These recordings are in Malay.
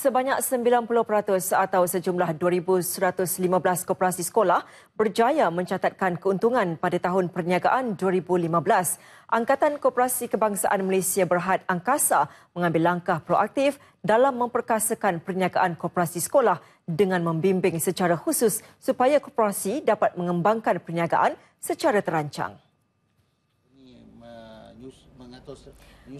Sebanyak 90% atau sejumlah 2,115 koperasi sekolah berjaya mencatatkan keuntungan pada tahun perniagaan 2015. Angkatan Koperasi Kebangsaan Malaysia Berhad Angkasa mengambil langkah proaktif dalam memperkasakan perniagaan koperasi sekolah dengan membimbing secara khusus supaya koperasi dapat mengembangkan perniagaan secara terancang.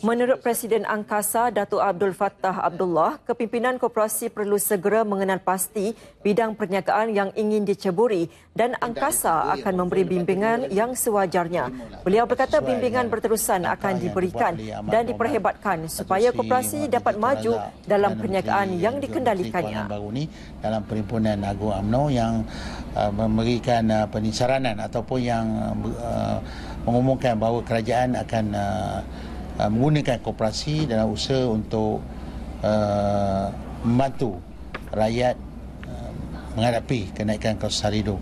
Menurut Presiden Angkasa Datuk Abdul Fattah Abdullah, kepimpinan koperasi perlu segera mengenal pasti bidang perniagaan yang ingin diceburi dan Angkasa akan memberi bimbingan yang sewajarnya. Beliau berkata bimbingan berterusan akan diberikan dan diperhebatkan supaya koperasi dapat maju dalam perniagaan yang dikendalikannya. Dalam perhimpunan Agung UMNO yang uh, memberikan uh, penisaranan ataupun yang uh, mengumumkan bahawa kerajaan akan Uh, menggunakan koperasi dalam usaha untuk uh, membantu rakyat uh, menghadapi kenaikan kos hidup.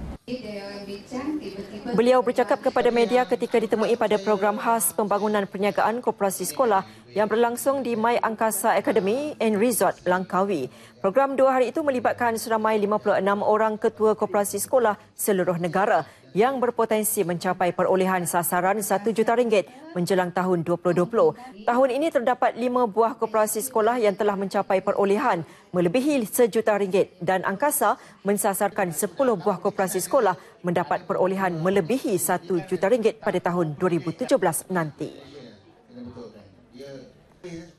Beliau bercakap kepada media ketika ditemui pada program khas pembangunan perniagaan koperasi sekolah yang berlangsung di My Angkasa Academy and Resort Langkawi. Program dua hari itu melibatkan seramai 56 orang ketua koperasi sekolah seluruh negara yang berpotensi mencapai perolehan sasaran RM1 juta ringgit menjelang tahun 2020. Tahun ini terdapat lima buah koperasi sekolah yang telah mencapai perolehan melebihi sejuta ringgit dan Angkasa mensasarkan 10 buah koperasi sekolah mendapat perolehan melebihi satu juta ringgit pada tahun 2017 nanti. Yeah.